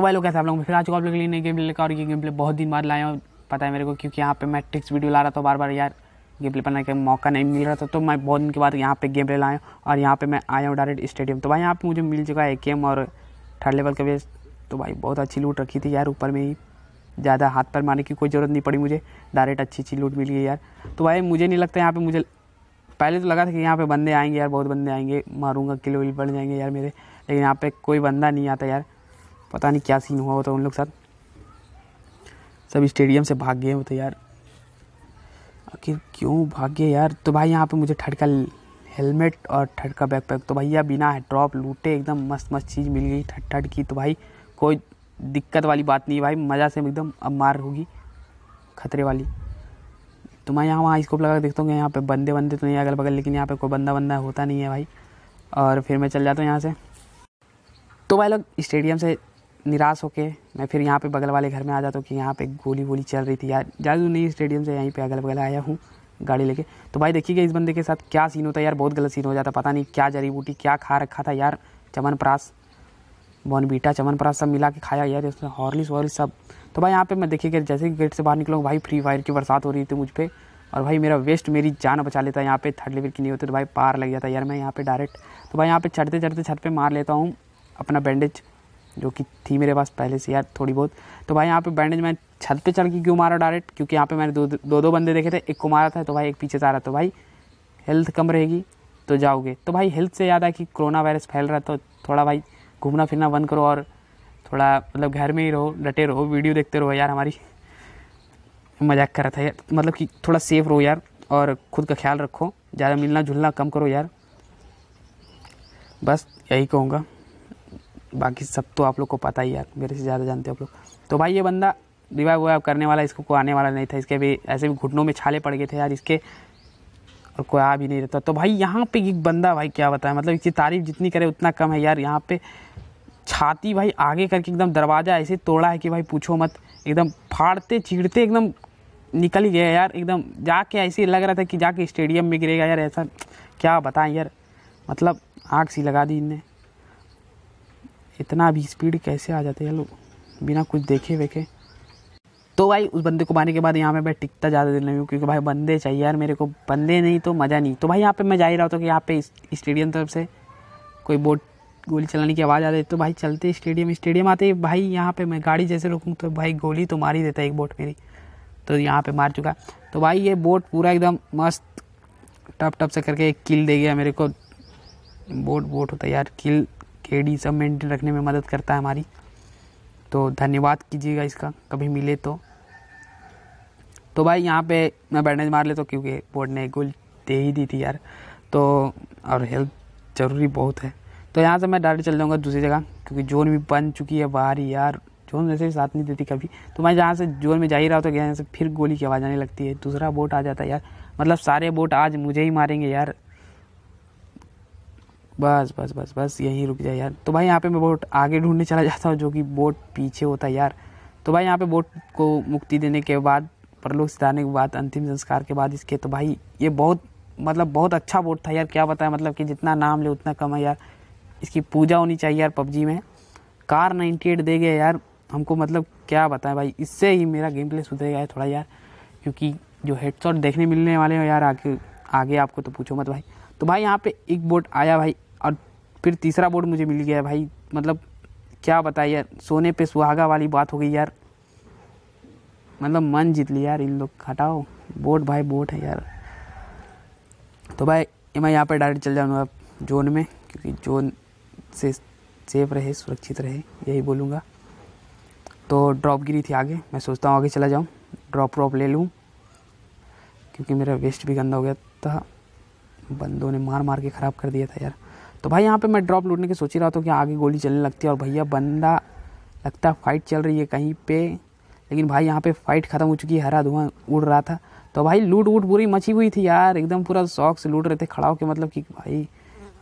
तो भाई लोग कैसे आप लोग फिर आ चुका आप लोग के लिए गेम प्ले लेकर और ये गेम प्ले बहुत दिन बाद लाया हूँ। पता है मेरे को, क्योंकि यहाँ पे मैं ट्रिक्स वीडियो ला रहा था बार बार यार गेम प्ले बनाने का मौका नहीं मिल रहा था। तो मैं बहुत दिन के बाद यहाँ पे गेम प्ले लाया और यहाँ पे मैं आया हूँ डायरेक्ट स्टेडियम तो भाई यहाँ पे मुझे मिल चुका है ए और थर्ड लेवल का बेस तो भाई, बहुत अच्छी लूट रखी थी यार ऊपर में ही। ज़्यादा हाथ पर मारने की कोई ज़रूरत नहीं पड़ी मुझे। डायरेक्ट अच्छी अच्छी लूट मिल गई यार। तो भाई, मुझे नहीं लगता यहाँ पे मुझे, पहले तो लगा था कि यहाँ पे बंदे आएँगे यार, बहुत बंदे आएँगे। मारूँगा किलो विल बढ़ जाएँगे यार मेरे। लेकिन यहाँ पे कोई बंदा नहीं आता यार। पता नहीं क्या सीन हुआ होता उन लोग साथ। सब स्टेडियम से भाग गए होते यार। आखिर क्यों भाग गए यार? तो भाई यहाँ पे मुझे ठंड का हेलमेट और ठंड का बैकपैक तो भैया बिना ड्रॉप लूटे एकदम मस्त मस्त चीज़ मिल गई ठट ठट की। तो भाई कोई दिक्कत वाली बात नहीं भाई। मज़ा से एकदम अब मार होगी खतरे वाली। तो मैं यहाँ वहाँ स्कोप लगा के देखता हूँ यहाँ पे बंदे बंदे तो नहीं अगल बगल लेकिन यहाँ पे कोई बंदा बंदा होता नहीं है भाई। और फिर मैं चल जाता हूँ यहाँ से। तो भाई लोग स्टेडियम से निराश होके मैं फिर यहाँ पे बगल वाले घर में आ जाता हूँ कि यहाँ पे गोली वोली चल रही थी। यार ज़्यादा नहीं स्टेडियम से यहीं पे अगल बगल आया हूँ, गाड़ी लेके। तो भाई देखिएगा इस बंदे के साथ क्या सीन होता है यार, बहुत गलत सीन हो जाता। पता नहीं क्या जड़ी बूटी, क्या खा रखा था यार चमन प्रास चमन प्रास सब मिला के खाया यार इसमें हॉर्लिस वॉर्लिस सब। तो भाई यहाँ पे मैं देखिएगा जैसे ही गेट से बाहर निकलूँ भाई फ्री फायर की बरसात हो रही थी मुझ पर और भाई मेरा वेस्ट मेरी जान बचा लेता है यहाँ पे थर्ड लेवल की नहीं होती तो भाई पार लग जाता यार मैं यहाँ पे डायरेक्ट तो भाई यहाँ पे चढ़ते चढ़ते छत पे मार लेता हूँ अपना बैंडेज जो कि थी मेरे पास पहले से यार थोड़ी बहुत। तो भाई यहाँ पे बैंडेज मैं छत पे चढ़ के क्यों मारा डायरेक्ट क्योंकि यहाँ पे मैंने दो दो दो बंदे देखे थे, एक को मारा था तो भाई एक पीछे से आ रहा तो भाई हेल्थ कम रहेगी तो जाओगे। तो भाई हेल्थ से याद ज़्यादा कि कोरोना वायरस फैल रहा तो थोड़ा भाई घूमना फिरना बंद करो और थोड़ा मतलब घर में ही रहो, डटे रहो वीडियो देखते रहो यार हमारी। मज़ाक कर रहा था यार। मतलब कि थोड़ा सेफ़ रहो यार और खुद का ख्याल रखो। ज़्यादा मिलना जुलना कम करो यार। बस यही कहूँगा। बाकी सब तो आप लोग को पता ही यार मेरे से ज़्यादा जानते हो आप लोग। तो भाई ये बंदा रिवाइव वाइव करने वाला, इसको कोई आने वाला नहीं था, इसके भी ऐसे भी घुटनों में छाले पड़ गए थे यार इसके, और कोई आ भी नहीं रहता। तो भाई यहाँ पे एक बंदा भाई क्या बताया मतलब इसकी तारीफ़ जितनी करे उतना कम है यार, यहाँ पे छाती भाई आगे करके एकदम दरवाज़ा ऐसे तोड़ा है कि भाई पूछो मत, एकदम फाड़ते चीड़ते एकदम निकल ही गया यार, एकदम जाके ऐसे लग रहा था कि जाके स्टेडियम में गिरेगा यार, ऐसा क्या बताएँ यार मतलब आग सी लगा दी इनने। इतना भी स्पीड कैसे आ जाते हैं लोग? बिना कुछ देखे वेखे। तो भाई, उस बंदे को मारने के बाद यहाँ पे मैं टिकता ज़्यादा दिन नहीं क्योंकि भाई बंदे चाहिए यार मेरे को। बंदे नहीं तो मज़ा नहीं। तो भाई यहाँ पे मैं जा ही रहा था कि यहाँ पे स्टेडियम तरफ़ से कोई बोट गोली चलाने की आवाज़ आ रही तो भाई चलते स्टेडियम स्टेडियम आते भाई यहाँ पे मैं गाड़ी जैसे रुकूँ तो भाई गोली तो मार ही देता एक बोट मेरी। तो यहाँ पे मार चुका। तो भाई ये बोट पूरा एकदम मस्त टप टप से करके एक किल दे गया मेरे को। बोट बोट होता यार, किल केडी सब मेंटेन रखने में मदद करता है हमारी। तो धन्यवाद कीजिएगा इसका, कभी मिले तो। तो भाई यहाँ पे मैं बैंडेज मार लेता हूँ क्योंकि बोर्ड ने गोल दे ही दी थी यार। तो और हेल्थ ज़रूरी बहुत है। तो यहाँ से मैं डायरेक्ट चल जाऊँगा दूसरी जगह, क्योंकि जोन भी बन चुकी है बाहर ही यार। जोन वैसे साथ नहीं देती कभी। तो मैं जहाँ से जोन में जा ही रहा हूँ तो यहाँ से फिर गोली की आवाज़ आने लगती है। दूसरा बोट आ जाता है यार। मतलब सारे बोट आज मुझे ही मारेंगे यार। बस बस बस बस, यहीं रुक जाए यार। तो भाई यहाँ पे मैं बोट आगे ढूँढने चला जाता हूँ, जो कि बोट पीछे होता है यार। तो भाई यहाँ पे बोट को मुक्ति देने के बाद, परलोक सिधारने के बाद, अंतिम संस्कार के बाद इसके तो भाई ये बहुत मतलब बहुत अच्छा बोट था यार। क्या बताया मतलब कि जितना नाम ले, उतना कम है यार। इसकी पूजा होनी चाहिए यार पबजी में। कार 98 दे गए यार। हमको मतलब क्या बताएँ भाई, इससे ही मेरा गेम प्ले सुधरेगा है थोड़ा यार। क्योंकि जो हेडशॉट देखने मिलने वाले हैं यार, आगे आगे आपको तो पूछो मत भाई। तो भाई यहाँ पे एक बोट आया भाई और फिर तीसरा बोट मुझे मिल गया भाई। मतलब क्या बताए यार, सोने पे सुहागा वाली बात हो गई यार। मतलब मन जीत लिया यार इन लोग, हटाओ। बोट भाई बोट है यार। तो भाई, मैं यहाँ पर डायरेक्ट चल जाऊँगा जोन में, क्योंकि जोन से सेफ़ रहे, सुरक्षित रहे, यही बोलूँगा। तो ड्रॉप गिरी थी आगे, मैं सोचता हूँ आगे चला जाऊँ ड्रॉप ड्रॉप ले लूँ। क्योंकि मेरा वेस्ट भी गंदा हो गया था। बंदों ने मार मार के ख़राब कर दिया था यार। तो भाई यहाँ पे मैं ड्रॉप लूटने की सोच ही रहा था कि आगे गोली चलने लगती है और भैया बंदा लगता है फाइट चल रही है कहीं पे, लेकिन भाई यहाँ पे फाइट ख़त्म हो चुकी है, हरा धुआँ उड़ रहा था। तो भाई लूट वूट पूरी मची हुई थी यार, एकदम पूरा शौक से लूट रहे थे, खड़ा होकर मतलब कि भाई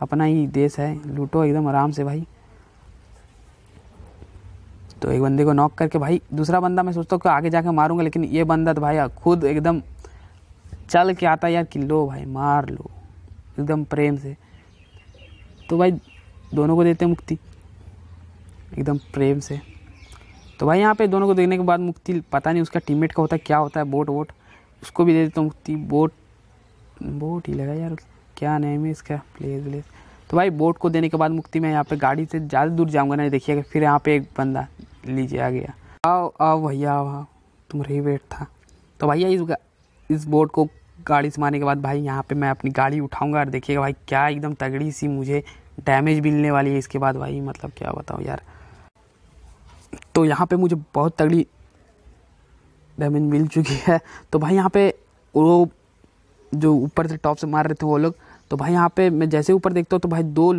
अपना ही देश है, लूटो एकदम आराम से भाई। तो एक बंदे को नॉक करके भाई, दूसरा बंदा मैं सोचता हूँ कि आगे जाकर मारूँगा, लेकिन ये बंदा तो भाई खुद एकदम चल के आता यार कि लो भाई, मार लो, एकदम प्रेम से। तो भाई, दोनों को देते मुक्ति। एकदम प्रेम से। तो भाई, यहाँ पे दोनों को देखने के बाद मुक्ति पता नहीं उसका टीममेट का होता है, क्या होता है, बोट, वोट। उसको भी दे देता हूँ मुक्ति। बोट बोट ही लगा यार, क्या नेम है इसका? प्लेस व्लेस तो भाई, बोट को देने के बाद मुक्ति, मैं यहाँ पे गाड़ी से ज़्यादा दूर जाऊँगा ना देखिएगा फिर यहाँ पे एक बंदा लीजिए आ गया आओ आओ भैया, आओ तुम रही वेट था। तो भैया, इस इस बोट को गाड़ी से मारने के बाद, भाई, यहाँ पे मैं अपनी गाड़ी उठाऊँगा और देखिएगा भाई, क्या एकदम तगड़ी सी मुझे डैमेज मिलने वाली है इसके बाद भाई मतलब क्या बताऊँ यार। तो यहाँ पे मुझे बहुत तगड़ी डैमेज मिल चुकी है। तो भाई, यहाँ पे वो जो ऊपर से टॉप से मार रहे थे वो लोग तो भाई, यहाँ पे मैं जैसे ऊपर देखता हूँ तो भाई, दो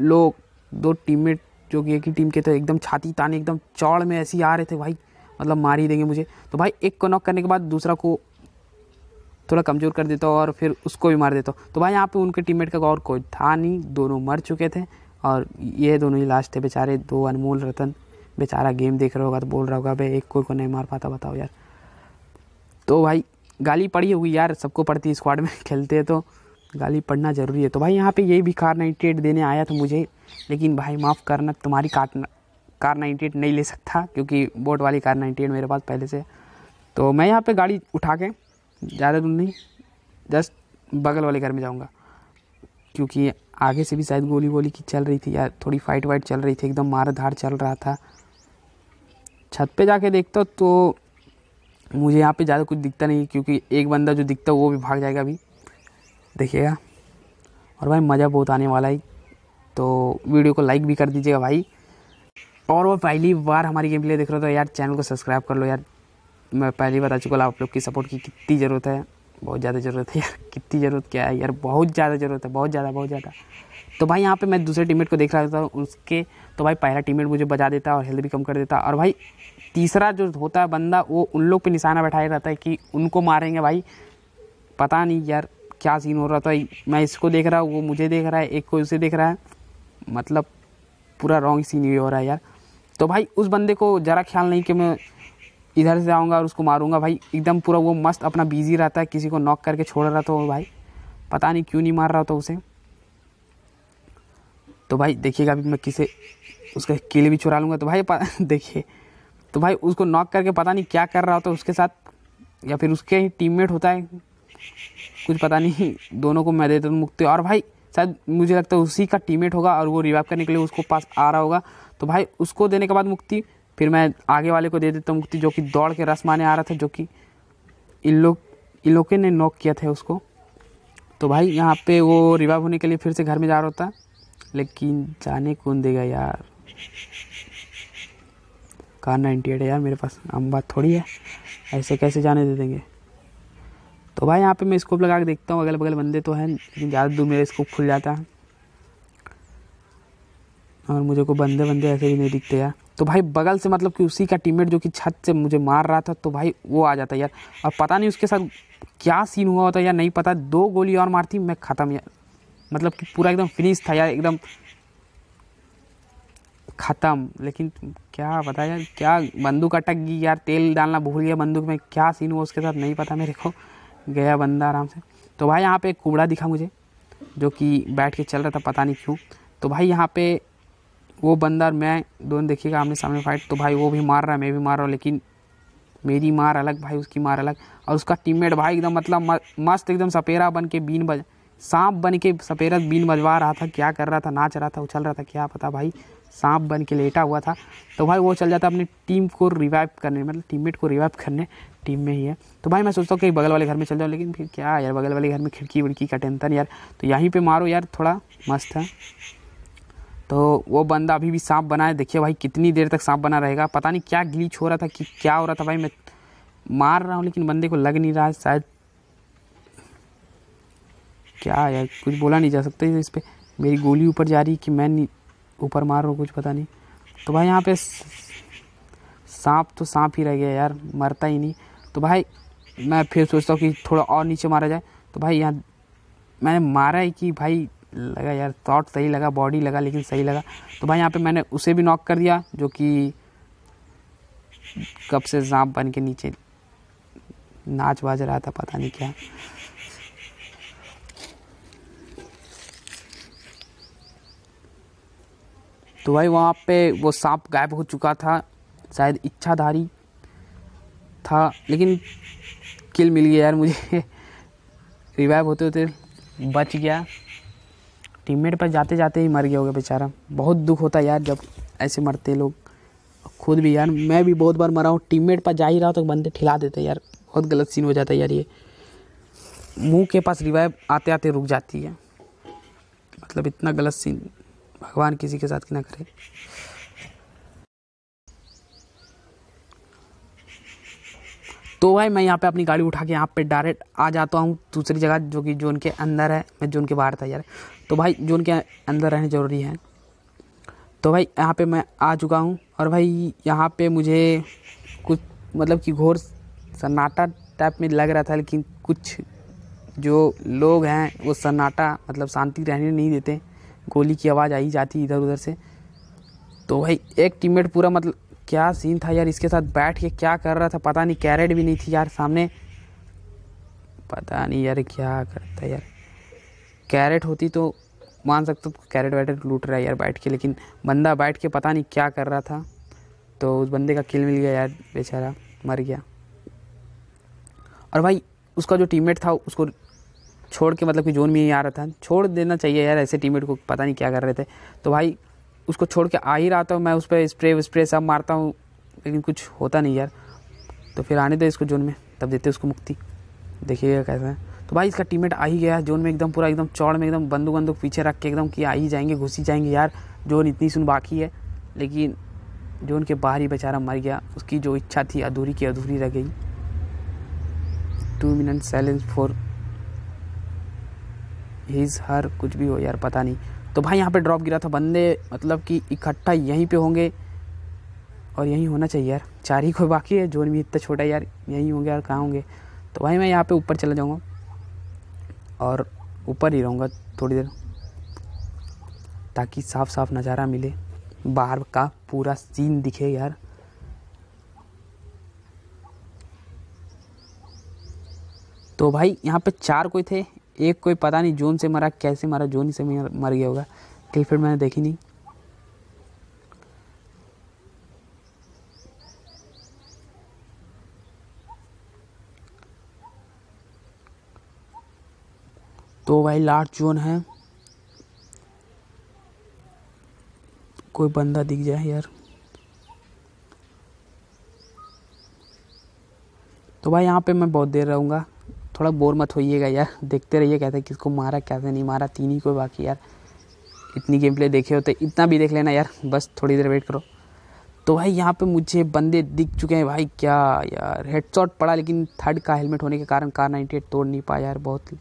लोग, दो टीममेट जो कि एक ही टीम के थे, एकदम छाती ताने, एकदम चौड़ में ऐसे ही आ रहे थे, भाई मतलब मार ही देंगे मुझे। तो भाई, एक को नॉक करने के बाद दूसरा को थोड़ा कमज़ोर कर देता और फिर उसको भी मार देता तो भाई यहाँ पे उनके टीममेट का और कोई था नहीं, दोनों मर चुके थे और ये दोनों ही लास्ट थे बेचारे, दो अनमोल रतन। बेचारा गेम देख रहा होगा तो बोल रहा होगा भाई एक कोई को नहीं मार पाता, बताओ यार। तो भाई, गाली पड़ी होगी यार, सबको पड़ती है स्क्वाड में, खेलते हैं तो। गाली पढ़ना ज़रूरी है। तो भाई यहाँ पे ये भी कार नाइन्टी एट देने आया था मुझे, लेकिन भाई माफ़ करना, तुम्हारी कार कार नाइन्टी एट नहीं ले सकता, क्योंकि बोट वाली कार नाइन्टी एट मेरे पास पहले से तो मैं यहाँ पे गाड़ी उठा के ज़्यादा दूर नहीं जस्ट बगल वाले घर में जाऊँगा। क्योंकि आगे से भी शायद गोली वोली की चल रही थी यार थोड़ी फाइट वाइट चल रही थी, एकदम मार धार चल रहा था। छत पे जाके देखता तो मुझे यहाँ पे ज़्यादा कुछ दिखता नहीं, क्योंकि एक बंदा जो दिखता वो भी भाग जाएगा अभी। देखिएगा। और भाई मज़ा बहुत आने वाला है। तो वीडियो को लाइक भी कर दीजिएगा भाई। और वो पहली बार हमारी गेम प्ले देख रहे हो तो यार चैनल को सब्सक्राइब कर लो यार। मैं पहली बता चुका आप लोग की सपोर्ट की कितनी ज़रूरत है? बहुत ज़्यादा ज़रूरत है यार, कितनी ज़रूरत क्या है यार? बहुत ज़्यादा ज़रूरत है, बहुत ज़्यादा बहुत ज़्यादा। तो भाई यहाँ पे मैं दूसरे टीममेट को देख रहा था, उसके तो भाई पहला टीममेट मुझे बजा देता और हेल्थ भी कम कर देता। और भाई तीसरा जो होता है बंदा, वो उन लोग पे निशाना बैठाया रहता है कि उनको मारेंगे भाई। पता नहीं यार क्या सीन हो रहा था, मैं इसको देख रहा हूँ, वो मुझे देख रहा है, एक को उसे देख रहा है। मतलब पूरा रॉन्ग सीन ये हो रहा है यार। तो भाई उस बंदे को ज़रा ख्याल नहीं कि मैं इधर से आऊँगा और उसको मारूँगा। भाई, एकदम पूरा वो मस्त अपना बिज़ी रहता है, किसी को नॉक करके छोड़ रहा था वो भाई, पता नहीं क्यों नहीं मार रहा था उसे। तो भाई, देखिएगा अभी मैं किसे, उसका किल भी चुरा लूँगा। तो भाई देखिए तो भाई उसको नॉक करके पता नहीं क्या कर रहा होता उसके साथ, या फिर उसके ही टीममेट होता है। कुछ पता नहीं, दोनों को मैं देता मुक्ति। और भाई, शायद मुझे लगता है उसी का टीममेट होगा और वो रिवाइव करने के लिए उसको पास आ रहा होगा। तो भाई, उसको देने के बाद मुक्ति फिर मैं आगे वाले को दे देता मुक्ति, जो कि दौड़ के रस माने आ रहा था, जो कि इन लोग इन लोग ने नॉक किया था उसको। तो भाई, यहाँ पे वो रिवाइव होने के लिए फिर से घर में जा रहा होता, लेकिन जाने कौन देगा यार? कार नाइन्टी एट है यार मेरे पास हम बात थोड़ी है, ऐसे कैसे जाने दे देंगे? तो भाई, यहाँ पे मैं स्कोप लगा के देखता हूँ अगल बगल बंदे तो हैं, लेकिन ज़्यादा दूर मेरा स्कोप खुल जाता। है और मुझे को बंदे बंदे ऐसे भी नहीं दिखते यार। तो भाई बगल से मतलब कि उसी का टीममेट जो कि छत से मुझे मार रहा था तो भाई वो आ जाता यार। और पता नहीं उसके साथ क्या सीन हुआ होता यार, नहीं पता। दो गोली और मारती मैं ख़त्म यार। मतलब कि पूरा एकदम फिनिश था यार, एकदम ख़त्म। लेकिन क्या पता यार, क्या बंदूक अटक गई यार, तेल डालना भूल गया बंदूक में। क्या सीन हुआ उसके साथ, नहीं पता मेरे को। गया बंदा आराम से। तो भाई यहाँ पे एक कुबड़ा दिखा मुझे, जो कि बैठ के चल रहा था, पता नहीं क्यों। तो भाई यहाँ पे वो बंदा मैं दोनों देखिएगा, आमने सामने फाइट तो भाई वो भी मार रहा है, मैं भी मार रहा हूँ, लेकिन मेरी मार अलग, भाई उसकी मार अलग, और उसका टीममेट भाई एकदम मतलब मस्त एकदम सपेरा बन के बीन बज, सांप बन के सपेरा बीन बजवा रहा था, क्या कर रहा था, नाच रहा था, उछल रहा था, क्या पता भाई, सांप बन के लेटा हुआ था तो भाई वो चल जाता अपनी टीम को रिवाइव करने मतलब टीममेट को रिवाइव करने टीम में ही है। तो भाई मैं सोचता हूँ कि बगल वाले घर में चल जाओ लेकिन फिर क्या यार, बगल वाले घर में खिड़की विड़की का टेंशन यार तो यहीं पे मारो यार, थोड़ा मस्त है। तो वो बंदा अभी भी सांप बना है। देखिए भाई, कितनी देर तक सांप बना रहेगा? पता नहीं क्या ग्लीच हो रहा था, कि क्या हो रहा था भाई, मैं मार रहा हूँ, लेकिन बंदे को लग नहीं रहा है, शायद। क्या यार, कुछ बोला नहीं जा सकता इस पर मेरी गोली ऊपर जा रही कि मैं ऊपर मार रहा हूँ, कुछ पता नहीं। तो भाई, यहाँ पे सांप तो सांप ही रह गया यार, मरता ही नहीं। तो भाई, मैं फिर सोचता हूँ कि थोड़ा और नीचे मारा जाए। तो भाई, यहाँ मैंने मारा है कि भाई लगा यार थॉट सही लगा बॉडी लगा, लेकिन सही लगा। तो भाई यहाँ पे मैंने उसे भी नॉक कर दिया, जो कि कब से सांप बन के नीचे नाच बाज रहा था, पता नहीं क्या। तो भाई वहाँ पे वो सांप गायब हो चुका था, शायद इच्छाधारी था, लेकिन किल मिल गया यार मुझे। रिवाइव होते होते बच गया। टीममेट पर जाते जाते ही मर गया होगा बेचारा। बहुत दुख होता है यार जब ऐसे मरते लोग। खुद भी यार, मैं भी बहुत बार मरा हूँ, टीममेट पर जा ही रहा हूँ तो बंदे ठिला देते यार। बहुत गलत सीन हो जाता है यार ये। मुँह के पास रिवाइव आते आते रुक जाती है। मतलब इतना गलत सीन भगवान किसी के साथ ना करे। तो भाई मैं यहाँ पे अपनी गाड़ी उठा के यहाँ पे डायरेक्ट आ जाता हूँ दूसरी जगह जो कि जोन के अंदर है, मैं जोन के बाहर था यार। तो भाई जोन के अंदर रहने ज़रूरी है। तो भाई यहाँ पे मैं आ चुका हूँ और भाई यहाँ पे मुझे कुछ मतलब कि घोर सन्नाटा टाइप में लग रहा था, लेकिन कुछ जो लोग हैं, वो सन्नाटा मतलब शांति रहने नहीं देते। गोली की आवाज़ आई जाती इधर उधर से। तो भाई एक टीममेट पूरा मतलब क्या सीन था यार? इसके साथ बैठ के क्या कर रहा था? पता नहीं कैरेट भी नहीं थी यार सामने। पता नहीं यार क्या करता यार। कैरेट होती तो मान सकता तो कैरेट वैरेट लूट रहा है यार बैठ के, लेकिन बंदा बैठ के पता नहीं क्या कर रहा था। तो उस बंदे का किल मिल गया यार, बेचारा मर गया। और भाई, उसका जो टीममेट था, उसको छोड़ के मतलब कि जोन में ही आ रहा था। छोड़ देना चाहिए यार ऐसे टीममेट को, पता नहीं क्या कर रहे थे। तो भाई उसको छोड़ के आ ही रहा था, मैं उस पर स्प्रे स्प्रे सब मारता हूँ, लेकिन कुछ होता नहीं यार। तो फिर आने दे इसको जोन में, तब देते उसको मुक्ति। देखिएगा कैसा है। तो भाई इसका टीममेट आ ही गया जोन में एकदम पूरा, एकदम चौड़ में एकदम बंदूक बंदूक पीछे रख के एकदम कि आ ही जाएँगे, घुस ही जाएँगे यार। जोन इतनी सुन बाकी है, लेकिन जोन के बाहर ही बेचारा मर गया। उसकी जो इच्छा थी, अधूरी की अधूरी रह गई। Two minute silence for his her कुछ भी हो यार, पता नहीं। तो भाई यहाँ पे ड्रॉप गिरा था। बंदे मतलब कि इकट्ठा यहीं पे होंगे और यहीं होना चाहिए यार। चार ही कोई बाकी है, जोन भी इतना छोटा यार। यहीं होंगे यार कहाँ होंगे? तो भाई मैं यहाँ पे ऊपर चला जाऊँगा और ऊपर ही रहूँगा थोड़ी देर, ताकि साफ़ साफ़ नज़ारा मिले। बाहर का पूरा सीन दिखे यार। तो भाई यहाँ पे चार कोई थे एक कोई पता नहीं जोन से मरा, कैसे मरा, जोन से मर गया होगा। किल फिर मैंने देखी नहीं। तो भाई, लास्ट जोन है। कोई बंदा दिख जाए यार। तो भाई, यहाँ पे मैं बहुत देर रहूँगा। थोड़ा बोर मत होइएगा यार। देखते रहिए कहते किसको मारा, कैसे नहीं मारा, तीन ही को बाकी यार। इतनी गेम प्ले देखे होते इतना भी देख लेना यार। बस थोड़ी देर वेट करो। तो भाई यहाँ पे मुझे बंदे दिख चुके हैं भाई। क्या यार हेडशॉट पड़ा लेकिन थर्ड का हेलमेट होने के कारण कार नाइन्टी एट तोड़ नहीं पाया यार। बहुत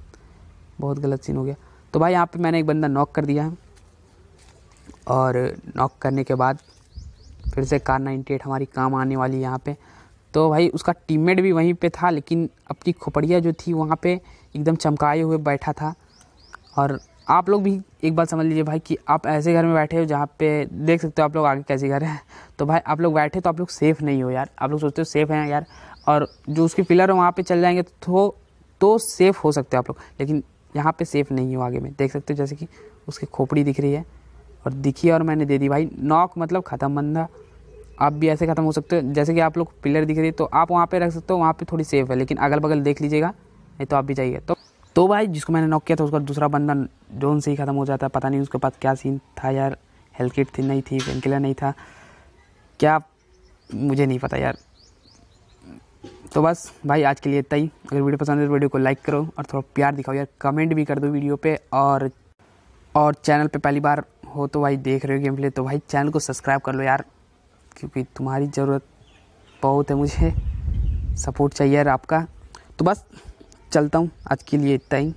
बहुत गलत सीन हो गया। तो भाई यहाँ पे मैंने एक बंदा नॉक कर दिया। है और नॉक करने के बाद फिर से कार नाइन्टी एट हमारी काम आने वाली है यहाँ पे। तो भाई उसका टीममेट भी वहीं पे था, लेकिन अपनी खोपड़िया जो थी वहाँ पे एकदम चमकाए हुए बैठा था। और आप लोग भी एक बात समझ लीजिए भाई कि आप ऐसे घर में बैठे हो जहाँ पे देख सकते हो आप लोग आगे कैसे घर है। तो भाई आप लोग बैठे तो आप लोग सेफ़ नहीं हो यार। आप लोग सोचते हो सेफ़ हैं यार। और जो उसके पिलर वहाँ पे चल जाएँगे तो तो सेफ़ हो सकते हो आप लोग। लेकिन यहाँ पे सेफ़ नहीं हो आगे में। देख सकते हो जैसे कि उसकी खोपड़ी दिख रही है। और दिखी और मैंने दे दी भाई। नॉक मतलब ख़त्म बंदा। आप भी ऐसे ख़त्म हो सकते हो। जैसे कि आप लोग पिलर दिख रही है तो आप वहाँ पे रख सकते हो, वहाँ पे थोड़ी सेफ़ है, लेकिन अगल बगल देख लीजिएगा, नहीं तो आप भी जाइए। तो तो भाई, जिसको मैंने नॉक किया था, उसका दूसरा बंदा जोन से ही ख़त्म हो जाता पता नहीं उसके पास क्या सीन था यार। हेल्थ थी, नहीं थी पेन किलर नहीं था। क्या, मुझे नहीं पता यार। तो बस, भाई, आज के लिए इतना ही। अगर वीडियो पसंद है तो वीडियो को लाइक करो और थोड़ा प्यार दिखाओ यार। कमेंट भी कर दो वीडियो पे और और चैनल पे पहली बार हो तो भाई देख रहे हो गेम प्ले तो भाई चैनल को सब्सक्राइब कर लो यार। क्योंकि तुम्हारी ज़रूरत बहुत है, मुझे सपोर्ट चाहिए यार आपका। तो बस, चलता हूँ, आज के लिए इतना ही।